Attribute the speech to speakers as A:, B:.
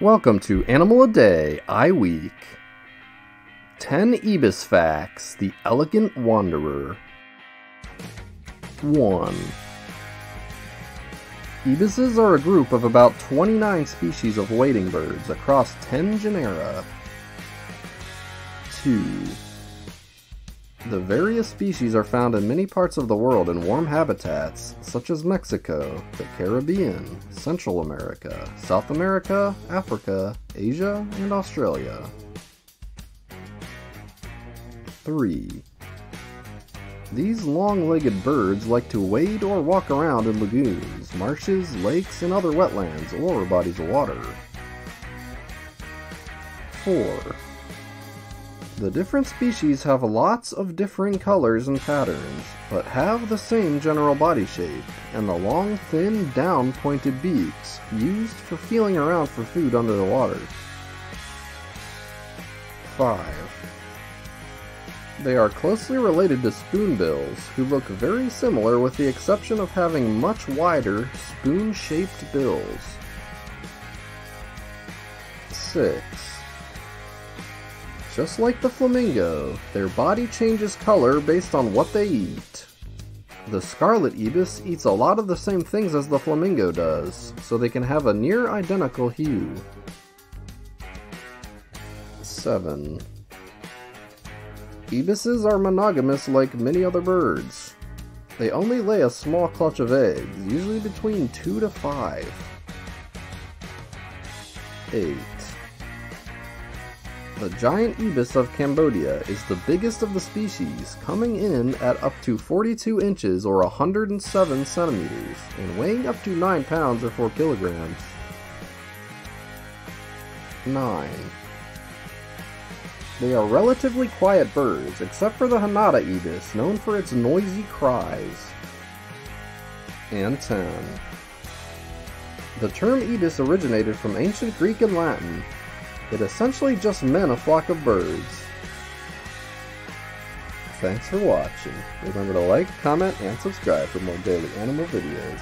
A: Welcome to Animal a Day, I Week. 10 Ibis Facts The Elegant Wanderer. 1. Ibises are a group of about 29 species of wading birds across 10 genera. 2. The various species are found in many parts of the world in warm habitats, such as Mexico, the Caribbean, Central America, South America, Africa, Asia, and Australia. 3. These long-legged birds like to wade or walk around in lagoons, marshes, lakes, and other wetlands or bodies of water. 4. The different species have lots of differing colors and patterns, but have the same general body shape, and the long, thin, down-pointed beaks used for feeling around for food under the water. 5. They are closely related to spoonbills, who look very similar with the exception of having much wider, spoon-shaped bills. 6. Just like the flamingo, their body changes color based on what they eat. The scarlet ibis eats a lot of the same things as the flamingo does, so they can have a near identical hue. 7. Ibises are monogamous like many other birds. They only lay a small clutch of eggs, usually between 2 to 5. 8. The giant ibis of Cambodia is the biggest of the species, coming in at up to 42 inches or 107 centimeters, and weighing up to 9 pounds or 4 kilograms. 9. They are relatively quiet birds, except for the Hadada ibis, known for its noisy cries. And 10. The term ibis originated from ancient Greek and Latin, it essentially just meant a flock of birds. Thanks for watching. Remember to like, comment, and subscribe for more daily animal videos.